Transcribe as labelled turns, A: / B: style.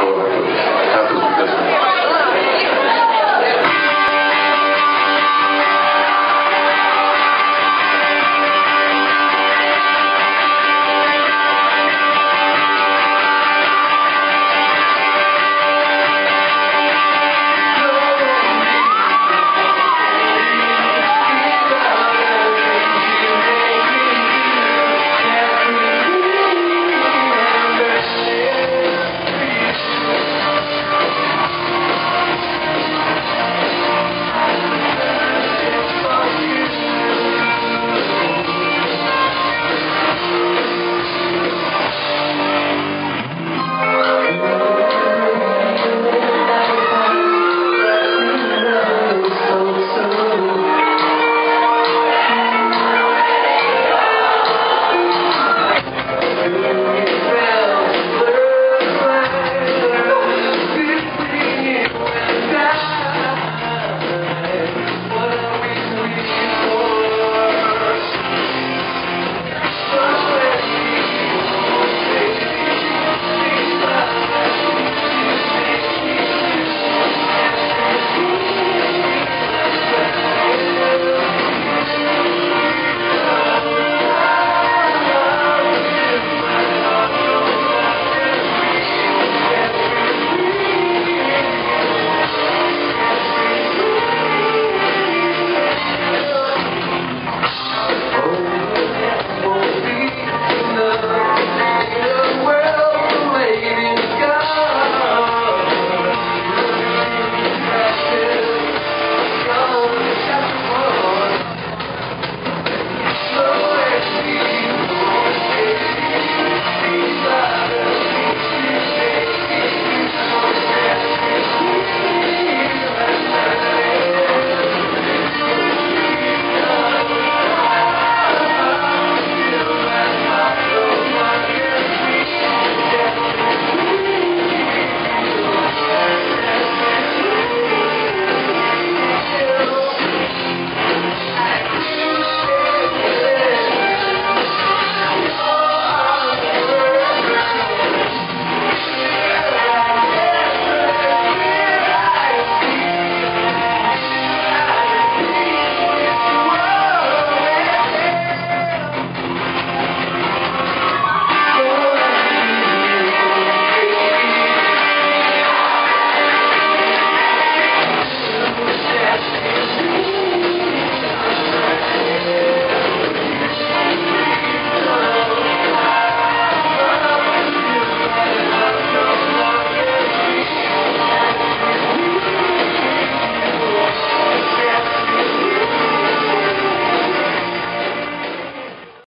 A: power